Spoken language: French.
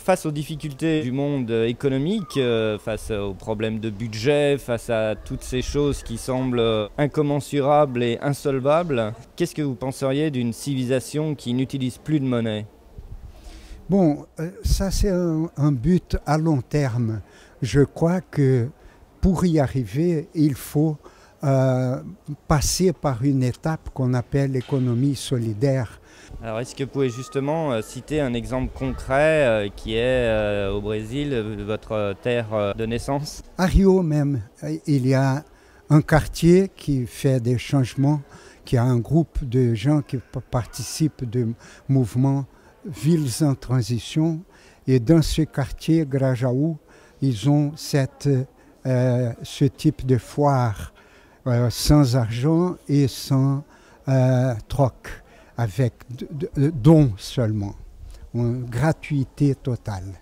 face aux difficultés du monde économique, euh, face aux problèmes de budget, face à toutes ces choses qui semblent incommensurables et insolvables, qu'est-ce que vous penseriez d'une civilisation qui n'utilise plus de monnaie? Bon, euh, ça c'est un, but à long terme. Je crois que pour y arriver, il faut euh, passer par une étape qu'on appelle l'économie solidaire. Alors est-ce que vous pouvez justement euh, citer un exemple concret qui est au Brésil, votre terre de naissance? À Rio même, il y a un quartier qui fait des changements, qui a un groupe de gens qui participent du mouvement villes en transition. Et dans ce quartier, Grajaú, ils ont cette, euh, ce type de foire euh, sans argent et sans euh, troc, avec dons seulement, gratuité totale.